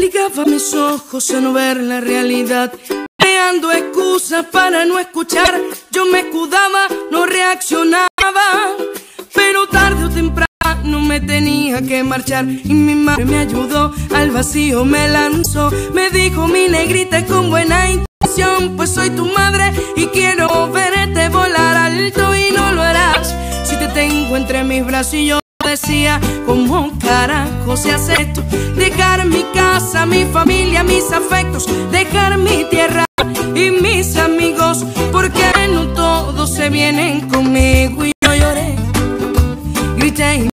Obligaba mis ojos a no ver la realidad. Creando excusas para no escuchar. Yo me escudaba, no reaccionaba. Pero tarde o temprano me tenía que marchar. Y mi madre me ayudó, al vacío me lanzó. Me dijo mi negrita con buena intención. Pues soy tu madre y quiero verte volar alto y no lo harás. Si te tengo entre mis brazos decía, ¿cómo carajo se hace esto? Dejar mi casa, mi familia, mis afectos, dejar mi tierra y mis amigos, porque no todos se vienen conmigo y yo lloré, grité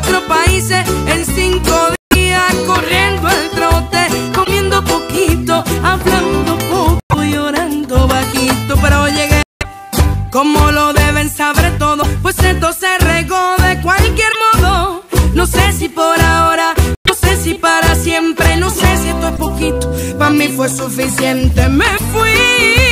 cuatro países en cinco días, corriendo el trote, comiendo poquito, hablando poco llorando bajito, pero llegué como lo deben saber todos, pues esto se regó de cualquier modo. No sé si por ahora, no sé si para siempre, no sé si esto es poquito, para mí fue suficiente. Me fui,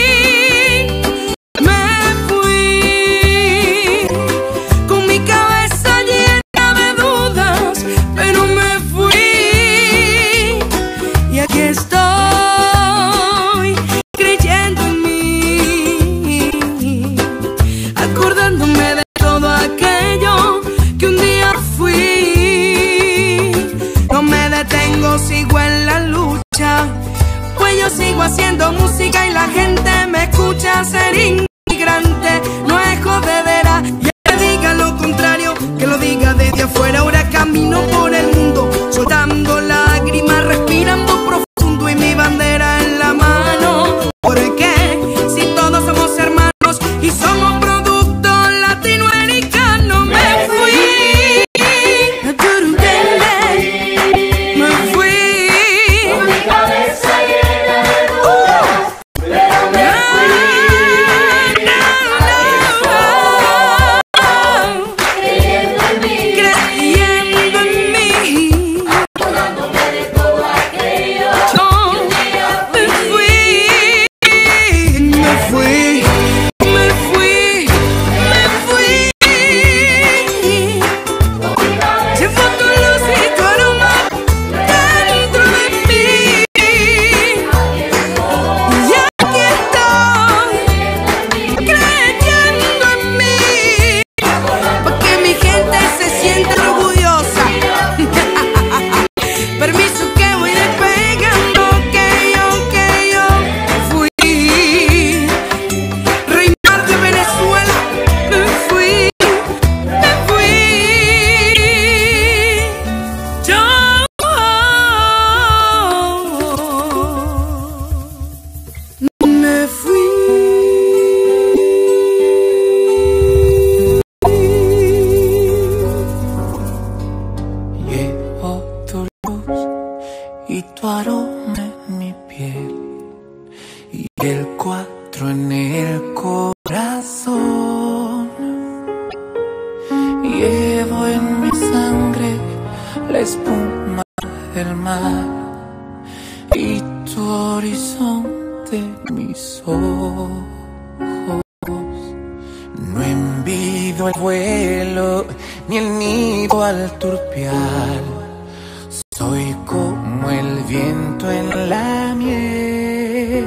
viento en la mies.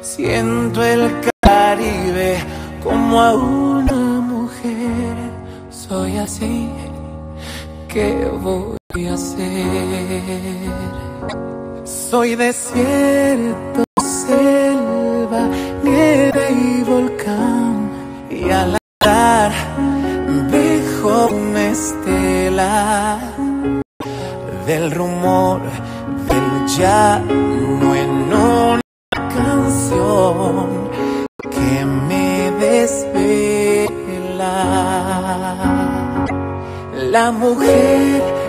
Siento el Caribe como a una mujer. Soy así, ¿qué voy a hacer? Soy desierto el rumor del ya no en una canción que me desvela. La mujer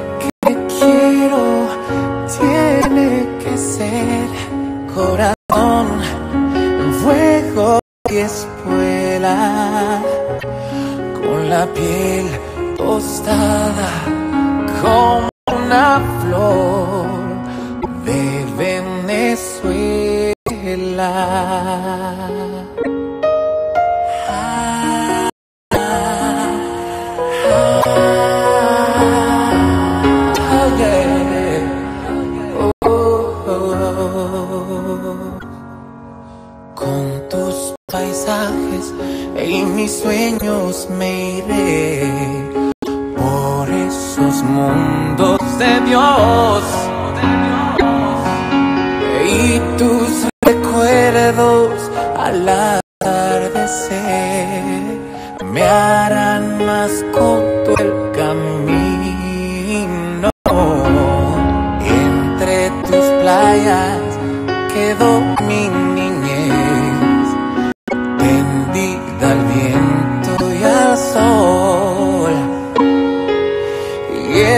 sueños me iré.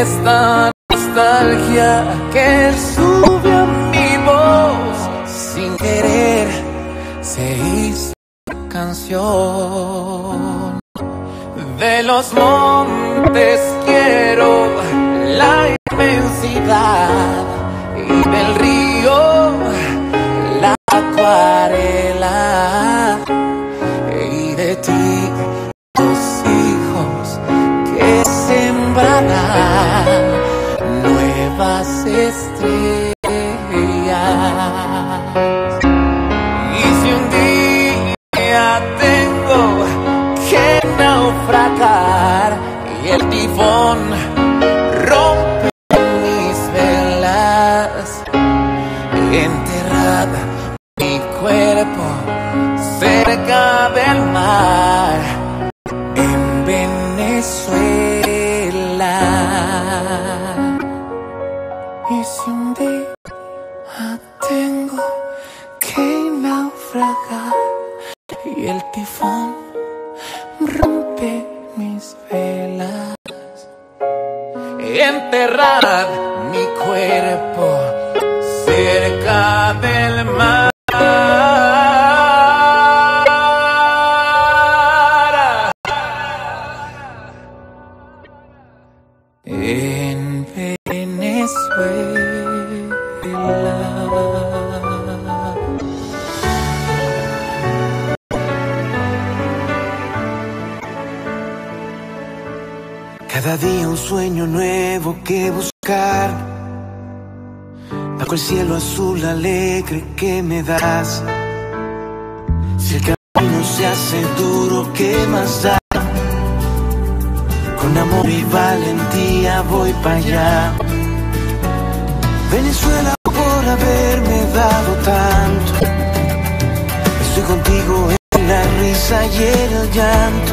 esta nostalgia que sube a mi voz sin querer se hizo canción de los montes nuevo que buscar. Bajo el cielo azul alegre que me das. Si el camino se hace duro, ¿qué más da? Con amor y valentía voy para allá. Venezuela por haberme dado tanto. Estoy contigo en la risa y en el llanto.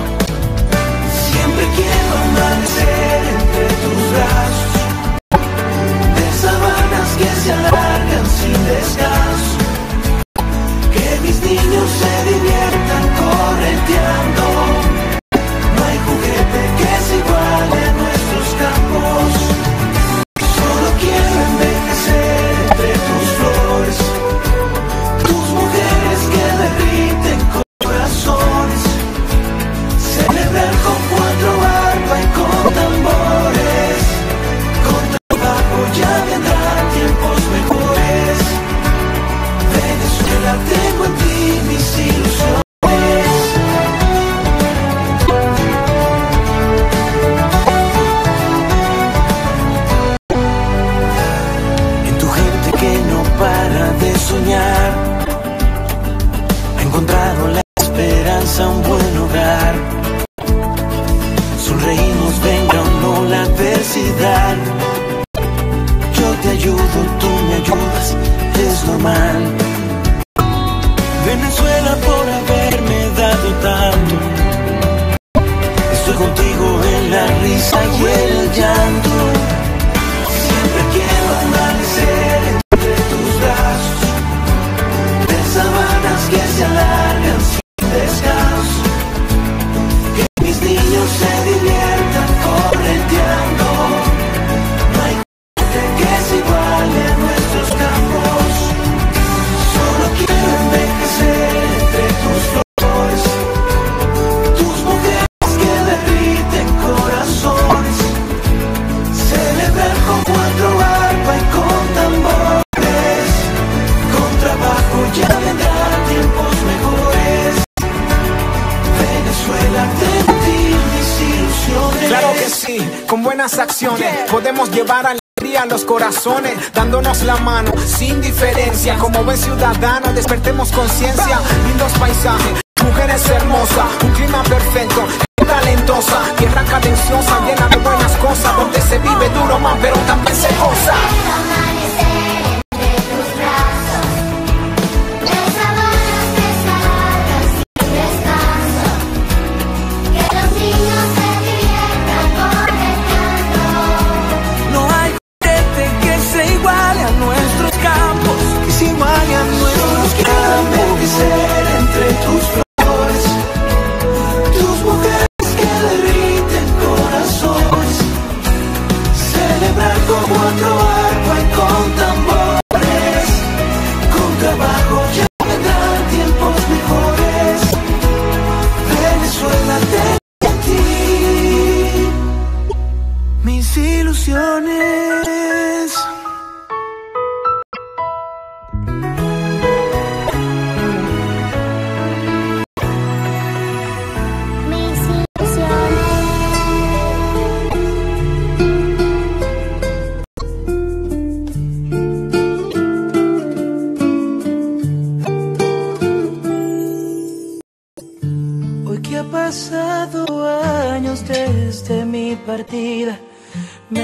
Acciones podemos llevar alegría a los corazones, dándonos la mano sin diferencia. Como buen ciudadano, despertemos conciencia. Lindos paisajes, mujeres hermosas, un clima perfecto. Talentosa, tierra cadenciosa, llena de buenas cosas, donde se vive duro más, pero también se goza. ilusiones.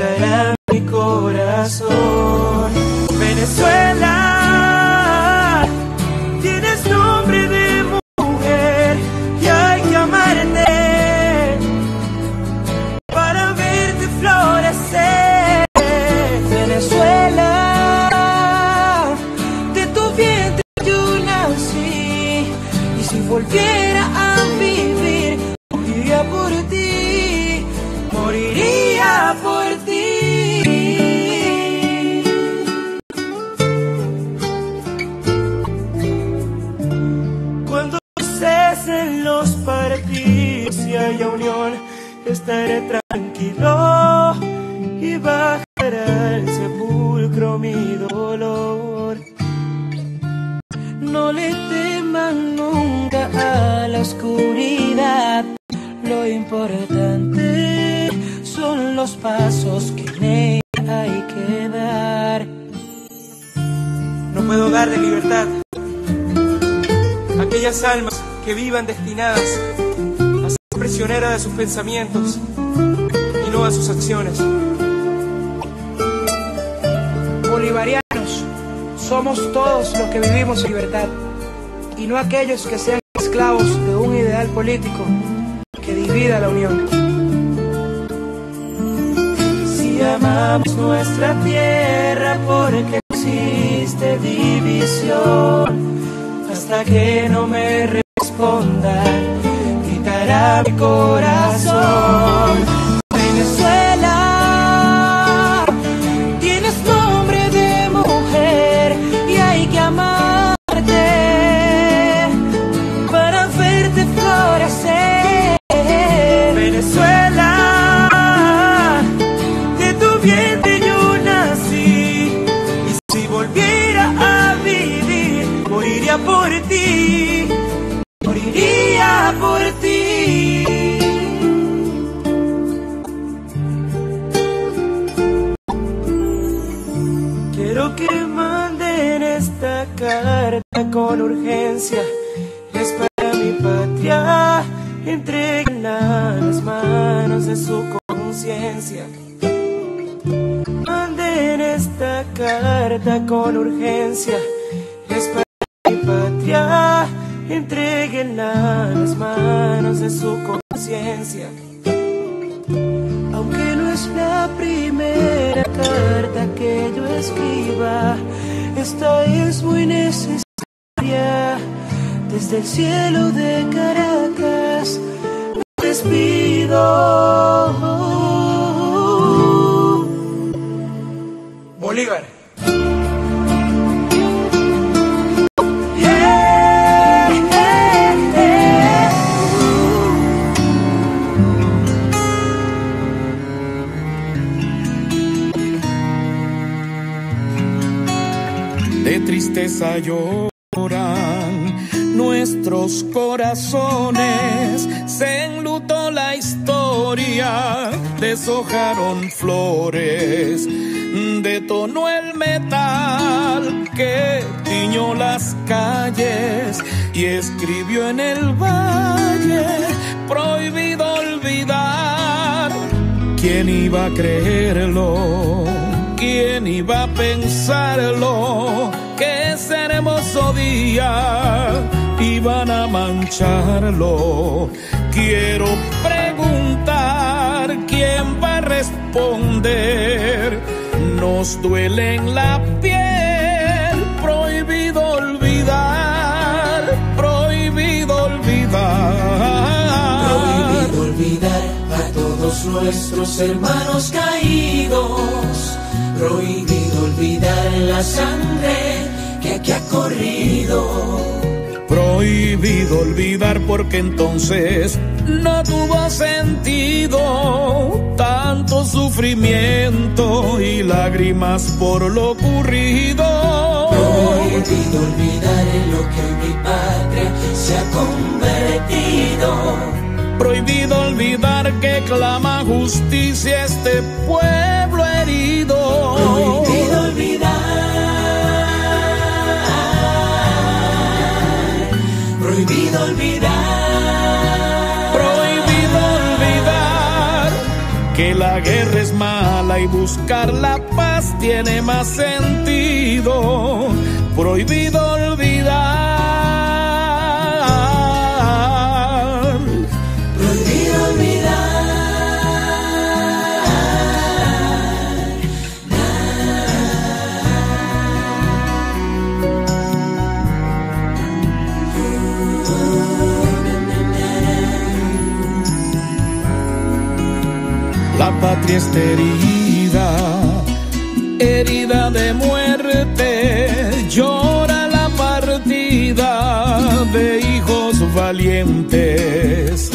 gritará lo importante son los pasos que en ella hay que dar. No puedo dar de libertad aquellas almas que vivan destinadas a ser prisioneras de sus pensamientos y no a sus acciones. Bolivarianos, somos todos los que vivimos en libertad y no aquellos que sean esclavos de un ideal político que divida la unión amamos nuestra tierra porque existe división. Hasta que no me respondan, gritará mi corazón. Con urgencia es para mi patria. Entreguenla a las manos de su conciencia. Manden esta carta con urgencia. Es para mi patria. Entreguenla a las manos de su conciencia. Aunque no es la primera esta es muy necesaria desde el cielo de Caracas me despido. Tristeza lloran nuestros corazones, se enlutó la historia, deshojaron flores, detonó el metal que tiñó las calles y escribió en el valle, prohibido olvidar, ¿quién iba a creerlo? ¿Quién iba a pensarlo? Hermoso día iban a mancharlo. Quiero preguntar quién va a responder. Nos duele en la piel, prohibido olvidar, prohibido olvidar. Prohibido olvidar a todos nuestros hermanos caídos Prohibido olvidar la sangre que aquí ha corrido. Prohibido olvidar porque entonces no tuvo sentido tanto sufrimiento y lágrimas por lo ocurrido. Prohibido olvidar en lo que mi patria se ha convertido Prohibido olvidar que clama justicia este pueblo herido. Prohibido Prohibido olvidar. Prohibido olvidar que la guerra es mala y buscar la paz tiene más sentido. Prohibido olvidar Está herida, herida de muerte, llora la partida de hijos valientes.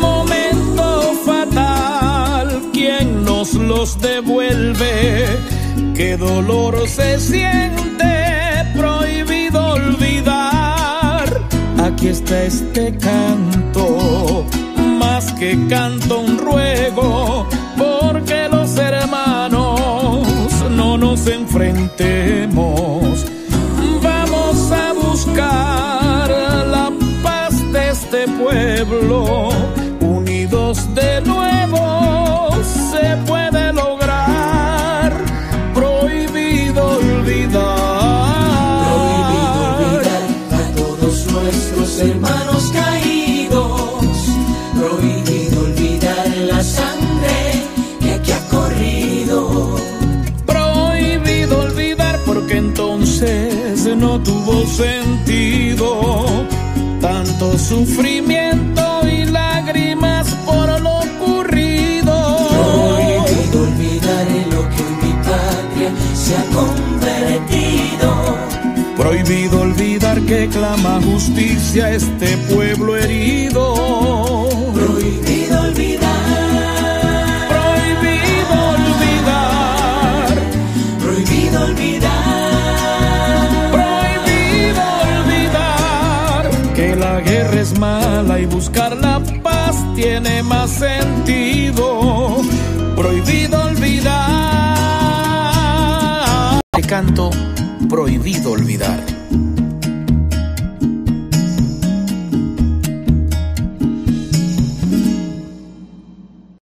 Momento fatal, ¿quién nos los devuelve? Qué dolor se siente, prohibido olvidar. Aquí está este canto, más que canto un ruego enfrentemos. Vamos a buscar la paz de este pueblo, unidos de nuevo se puede lograr, prohibido olvidar. Prohibido olvidar a todos nuestros hermanos caídos, no tuvo sentido tanto sufrimiento y lágrimas por lo ocurrido. Prohibido olvidar en lo que mi patria se ha convertido. Prohibido olvidar que clama justicia este pueblo herido. Sentido. Prohibido olvidar. Te canto, prohibido olvidar.